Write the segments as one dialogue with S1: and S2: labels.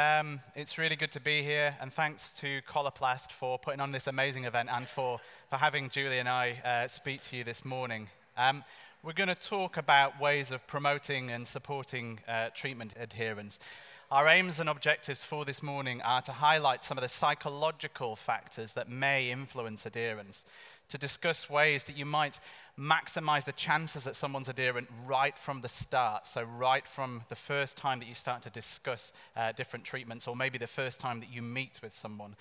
S1: Um, it's really good to be here, and thanks to Coloplast for putting on this amazing event and for, for having Julie and I uh, speak to you this morning. Um, we're going to talk about ways of promoting and supporting uh, treatment adherence. Our aims and objectives for this morning are to highlight some of the psychological factors that may influence adherence, to discuss ways that you might maximize the chances that someone's adherent right from the start. So, right from the first time that you start to discuss uh, different treatments, or maybe the first time that you meet with someone.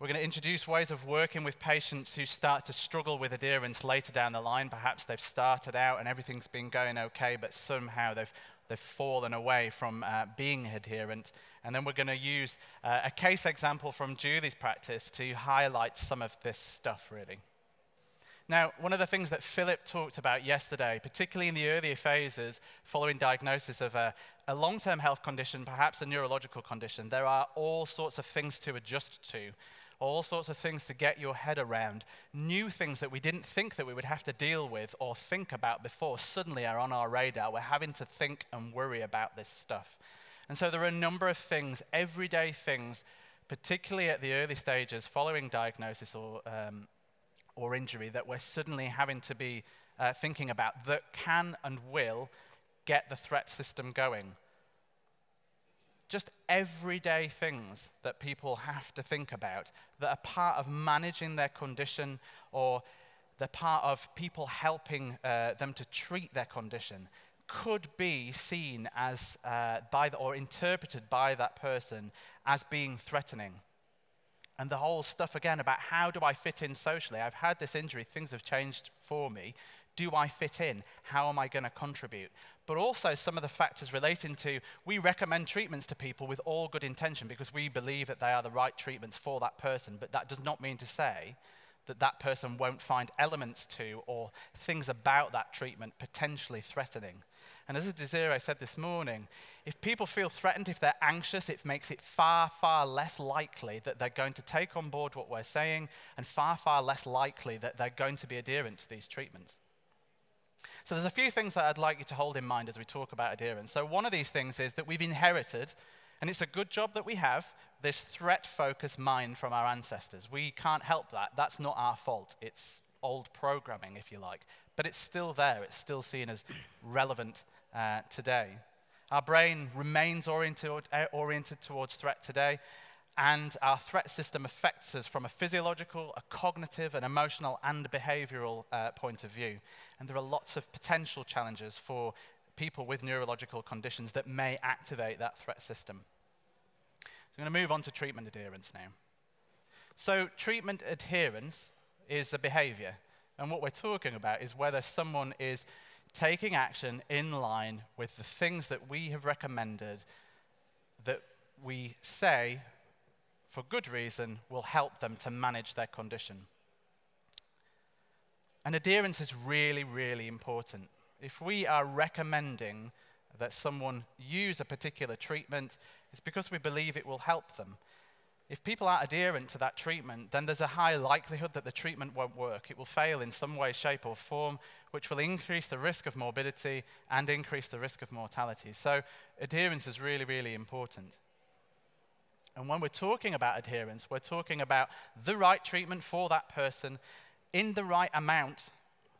S1: We're going to introduce ways of working with patients who start to struggle with adherence later down the line. Perhaps they've started out and everything's been going okay, but somehow they've, they've fallen away from uh, being adherent. And then we're going to use uh, a case example from Julie's practice to highlight some of this stuff, really. Now, one of the things that Philip talked about yesterday, particularly in the earlier phases following diagnosis of a, a long term health condition, perhaps a neurological condition, there are all sorts of things to adjust to, all sorts of things to get your head around. New things that we didn't think that we would have to deal with or think about before suddenly are on our radar. We're having to think and worry about this stuff. And so there are a number of things, everyday things, particularly at the early stages following diagnosis or um, or injury that we're suddenly having to be uh, thinking about that can and will get the threat system going. Just everyday things that people have to think about that are part of managing their condition or they're part of people helping uh, them to treat their condition could be seen as uh, by the, or interpreted by that person as being threatening and the whole stuff again about how do I fit in socially? I've had this injury, things have changed for me. Do I fit in? How am I going to contribute? But also some of the factors relating to we recommend treatments to people with all good intention because we believe that they are the right treatments for that person, but that does not mean to say that that person won't find elements to or things about that treatment potentially threatening. And as Desiree said this morning, if people feel threatened, if they're anxious, it makes it far, far less likely that they're going to take on board what we're saying, and far, far less likely that they're going to be adherent to these treatments. So there's a few things that I'd like you to hold in mind as we talk about adherence. So one of these things is that we've inherited, and it's a good job that we have, this threat-focused mind from our ancestors. We can't help that. That's not our fault. It's old programming, if you like. But it's still there. It's still seen as relevant uh, today. Our brain remains oriented, uh, oriented towards threat today, and our threat system affects us from a physiological, a cognitive, an emotional, and behavioral uh, point of view. And there are lots of potential challenges for people with neurological conditions that may activate that threat system. So I'm going to move on to treatment adherence now. So, treatment adherence is the behavior. And what we're talking about is whether someone is taking action in line with the things that we have recommended that we say, for good reason, will help them to manage their condition. And adherence is really, really important. If we are recommending that someone use a particular treatment, it's because we believe it will help them. If people aren't adherent to that treatment, then there's a high likelihood that the treatment won't work. It will fail in some way, shape, or form, which will increase the risk of morbidity and increase the risk of mortality. So, adherence is really, really important. And when we're talking about adherence, we're talking about the right treatment for that person in the right amount,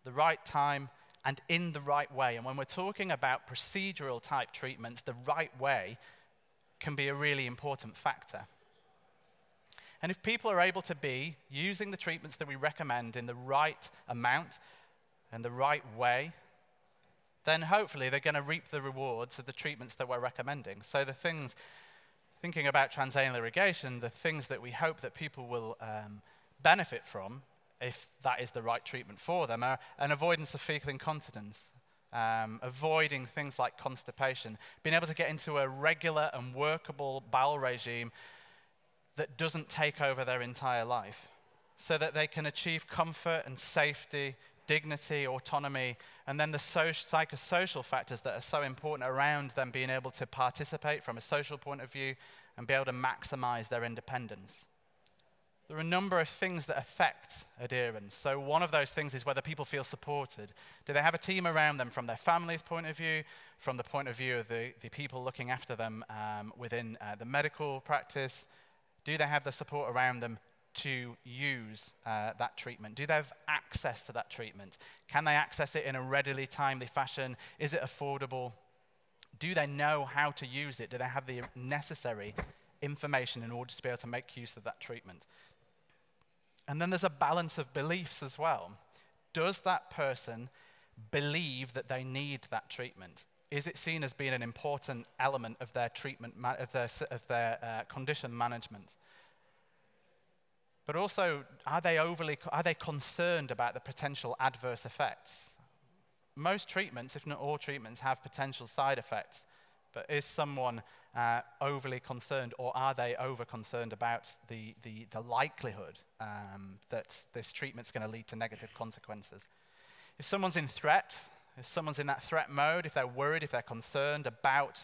S1: the right time, and in the right way. And when we're talking about procedural type treatments, the right way can be a really important factor. And if people are able to be using the treatments that we recommend in the right amount and the right way, then hopefully they're going to reap the rewards of the treatments that we're recommending. So the things, thinking about transanal irrigation, the things that we hope that people will um, benefit from, if that is the right treatment for them, are an avoidance of fecal incontinence, um, avoiding things like constipation, being able to get into a regular and workable bowel regime that doesn't take over their entire life, so that they can achieve comfort and safety, dignity, autonomy, and then the social, psychosocial factors that are so important around them being able to participate from a social point of view and be able to maximize their independence. There are a number of things that affect adherence. So, one of those things is whether people feel supported. Do they have a team around them from their family's point of view, from the point of view of the, the people looking after them um, within uh, the medical practice? Do they have the support around them to use uh, that treatment? Do they have access to that treatment? Can they access it in a readily, timely fashion? Is it affordable? Do they know how to use it? Do they have the necessary information in order to be able to make use of that treatment? And then there's a balance of beliefs as well. Does that person believe that they need that treatment? Is it seen as being an important element of their treatment, of their, of their uh, condition management? But also, are they overly, are they concerned about the potential adverse effects? Most treatments, if not all treatments, have potential side effects. But is someone uh, overly concerned, or are they over concerned about the, the, the likelihood um, that this treatment's going to lead to negative consequences? If someone's in threat, if someone's in that threat mode, if they're worried, if they're concerned about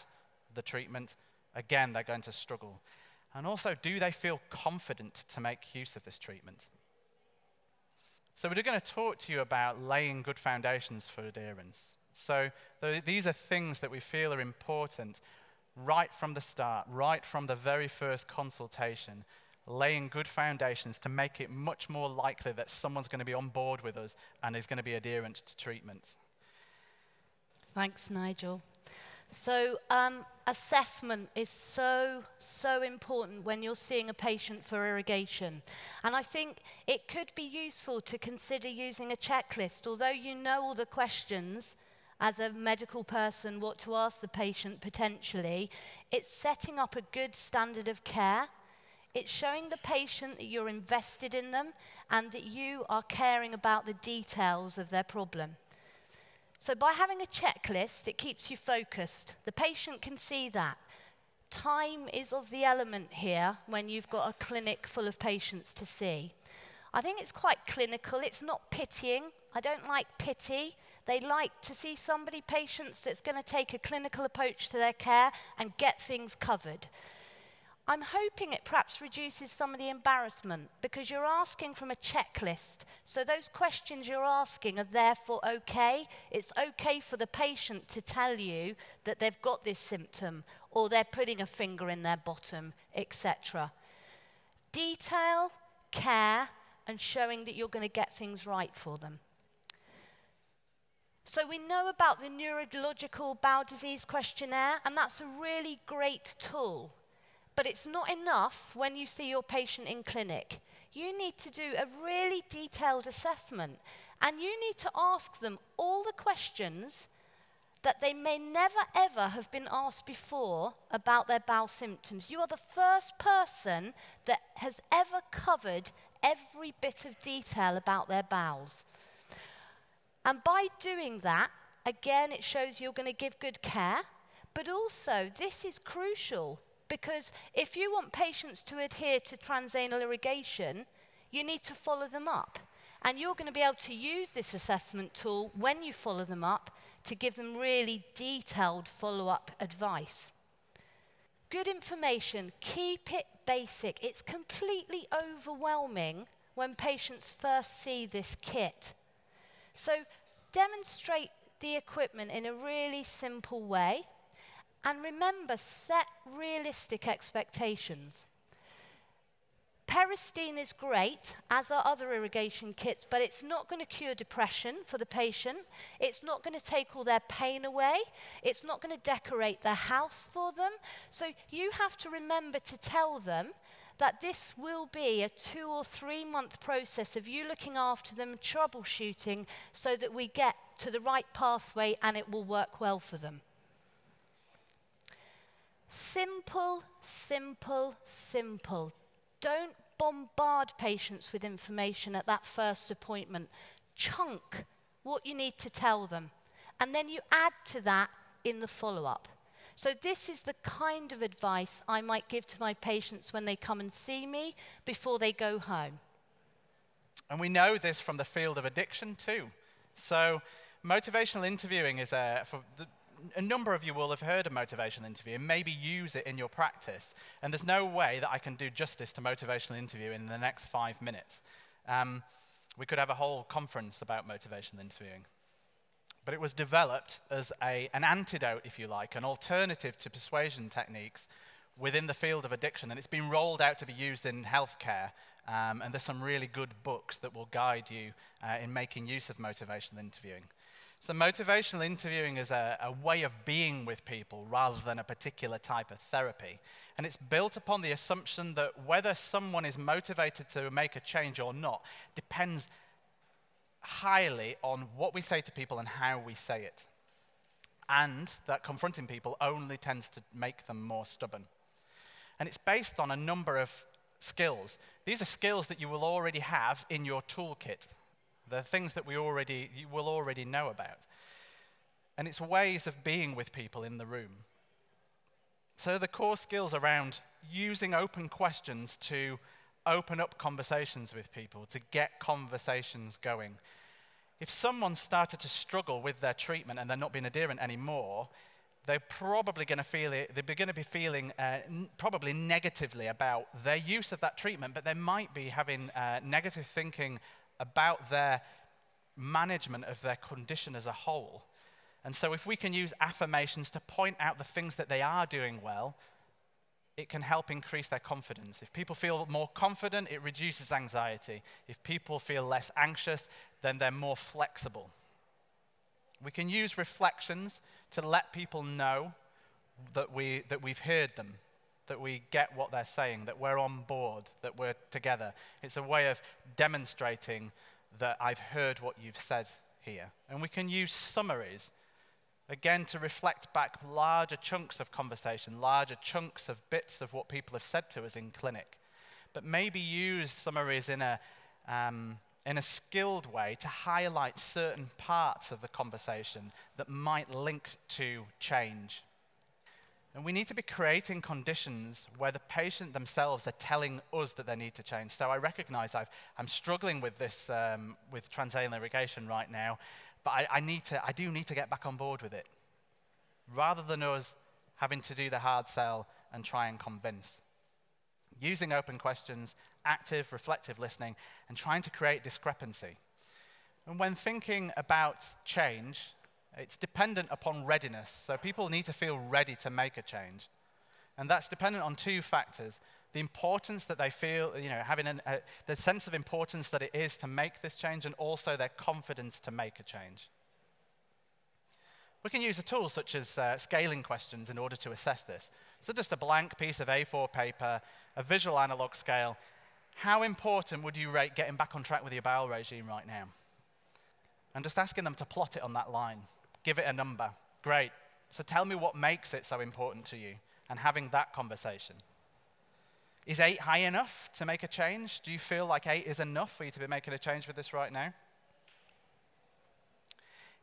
S1: the treatment, again, they're going to struggle. And also, do they feel confident to make use of this treatment? So, we're going to talk to you about laying good foundations for adherence. So, th- these are things that we feel are important right from the start, right from the very first consultation, laying good foundations to make it much more likely that someone's going to be on board with us and is going to be adherent to treatment.
S2: Thanks, Nigel. So, um, assessment is so, so important when you're seeing a patient for irrigation. And I think it could be useful to consider using a checklist. Although you know all the questions, as a medical person what to ask the patient potentially. It's setting up a good standard of care. It's showing the patient that you're invested in them and that you are caring about the details of their problem. So, by having a checklist, it keeps you focused. The patient can see that. Time is of the element here when you've got a clinic full of patients to see. I think it's quite clinical, it's not pitying. I don't like pity. They like to see somebody, patients, that's going to take a clinical approach to their care and get things covered. I'm hoping it perhaps reduces some of the embarrassment because you're asking from a checklist. So those questions you're asking are therefore okay. It's okay for the patient to tell you that they've got this symptom or they're putting a finger in their bottom, etc. Detail, care, and showing that you're going to get things right for them. So we know about the neurological bowel disease questionnaire, and that's a really great tool. But it's not enough when you see your patient in clinic. You need to do a really detailed assessment, and you need to ask them all the questions that they may never ever have been asked before about their bowel symptoms. You are the first person that has ever covered every bit of detail about their bowels. And by doing that, again, it shows you're going to give good care. But also, this is crucial because if you want patients to adhere to transanal irrigation, you need to follow them up. And you're going to be able to use this assessment tool when you follow them up to give them really detailed follow up advice. Good information, keep it basic. It's completely overwhelming when patients first see this kit. So demonstrate the equipment in a really simple way. And remember, set realistic expectations. Peristeen is great, as are other irrigation kits, but it's not going to cure depression for the patient. It's not going to take all their pain away. It's not going to decorate their house for them. So you have to remember to tell them that this will be a two or three month process of you looking after them, troubleshooting, so that we get to the right pathway and it will work well for them. Simple, simple, simple. Don't bombard patients with information at that first appointment. Chunk what you need to tell them. And then you add to that in the follow up. So, this is the kind of advice I might give to my patients when they come and see me before they go home.
S1: And we know this from the field of addiction too. So, motivational interviewing is a, for the, a number of you will have heard a motivational interview and maybe use it in your practice. And there's no way that I can do justice to motivational interview in the next five minutes. Um, we could have a whole conference about motivational interviewing. But it was developed as a, an antidote, if you like, an alternative to persuasion techniques within the field of addiction. And it's been rolled out to be used in healthcare. Um, and there's some really good books that will guide you uh, in making use of motivational interviewing. So, motivational interviewing is a, a, way of being with people rather than a particular type of therapy. And it's built upon the assumption that whether someone is motivated to make a change or not depends highly on what we say to people and how we say it. And that confronting people only tends to make them more stubborn. And it's based on a number of skills. These are skills that you will already have in your toolkit. The things that we already, you will already know about. And it's ways of being with people in the room. So the core skills around using open questions to open up conversations with people, to get conversations going. If someone started to struggle with their treatment and they're not being adherent anymore, they're probably going to feel it, they're going to be feeling uh, probably negatively about their use of that treatment, but they might be having uh, negative thinking about their management of their condition as a whole. And so, if we can use affirmations to point out the things that they are doing well, it can help increase their confidence. If people feel more confident, it reduces anxiety. If people feel less anxious, then they're more flexible. We can use reflections to let people know that, we, that we've heard them, that we get what they're saying, that we're on board, that we're together. It's a way of demonstrating that I've heard what you've said here. And we can use summaries, again, to reflect back larger chunks of conversation, larger chunks of bits of what people have said to us in clinic. But maybe use summaries in a, um, in a skilled way to highlight certain parts of the conversation that might link to change. And we need to be creating conditions where the patient themselves are telling us that they need to change. So I recognize i am struggling with this, um, with transanal irrigation right now, but I, I, need to, I do need to get back on board with it. Rather than us having to do the hard sell and try and convince using open questions, active, reflective listening, and trying to create discrepancy. And when thinking about change, it's dependent upon readiness. So people need to feel ready to make a change. And that's dependent on two factors the importance that they feel, you know, having an, the sense of importance that it is to make this change, and also their confidence to make a change. We can use a tool such as uh, scaling questions in order to assess this. So, just a blank piece of A4 paper, a visual analog scale. How important would you rate getting back on track with your bowel regime right now? And just asking them to plot it on that line. Give it a number. Great. So, tell me what makes it so important to you, and having that conversation. Is eight high enough to make a change? Do you feel like eight is enough for you to be making a change with this right now?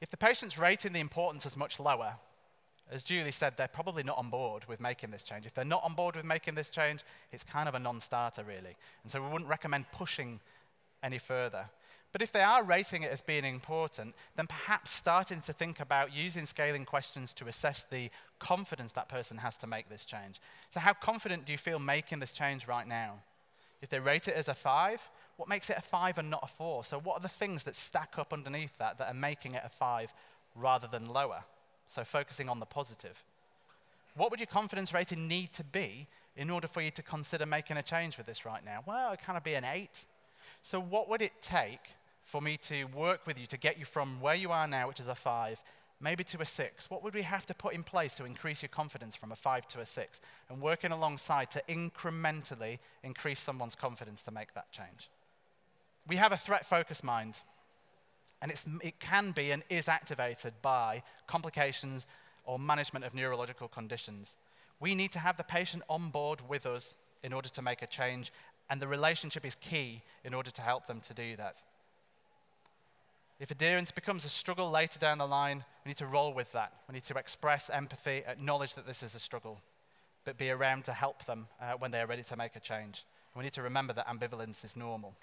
S1: If the patient's rating the importance as much lower, as Julie said, they're probably not on board with making this change. If they're not on board with making this change, it's kind of a non starter, really. And so we wouldn't recommend pushing any further. But if they are rating it as being important, then perhaps starting to think about using scaling questions to assess the confidence that person has to make this change. So, how confident do you feel making this change right now? If they rate it as a five, what makes it a five and not a four? So, what are the things that stack up underneath that that are making it a five rather than lower? So, focusing on the positive. What would your confidence rating need to be in order for you to consider making a change with this right now? Well, it kind of be an eight. So, what would it take for me to work with you to get you from where you are now, which is a five, maybe to a six? What would we have to put in place to increase your confidence from a five to a six? And working alongside to incrementally increase someone's confidence to make that change we have a threat focused mind, and it can be and is activated by complications or management of neurological conditions. We need to have the patient on board with us in order to make a change, and the relationship is key in order to help them to do that. If adherence becomes a struggle later down the line, we need to roll with that. We need to express empathy, acknowledge that this is a struggle, but be around to help them uh, when they are ready to make a change. we need to remember that ambivalence is normal.